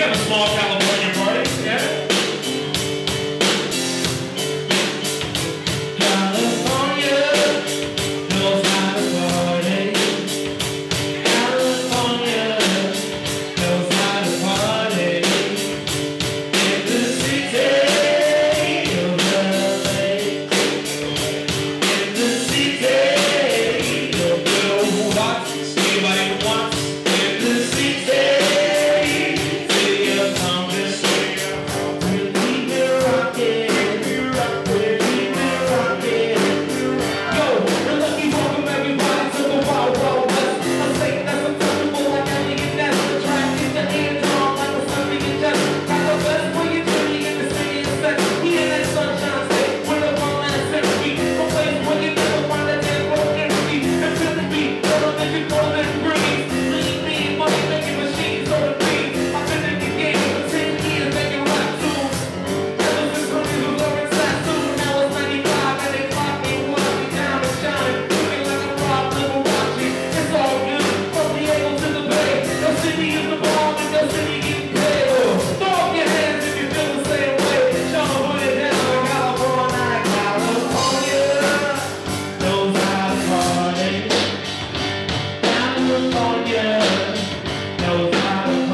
got a small caliber California knows how